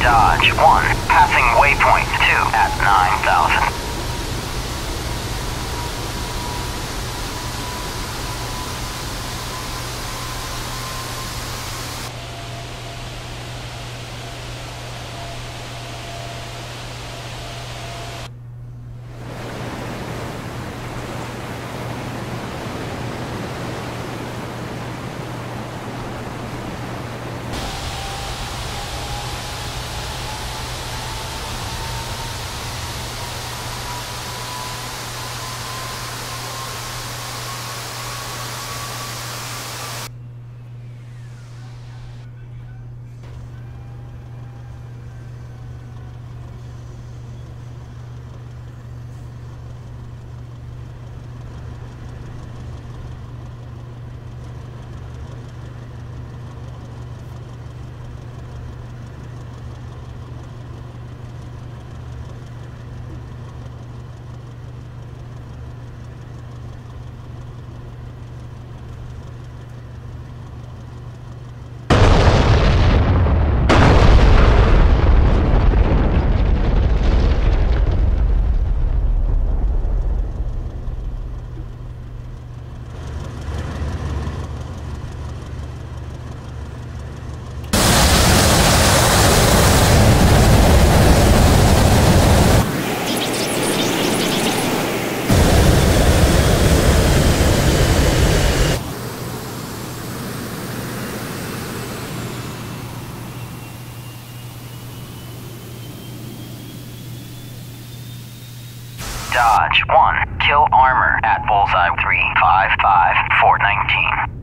Dodge 1, passing waypoint 2 at 9,000. Dodge 1. Kill armor at bullseye 355 419.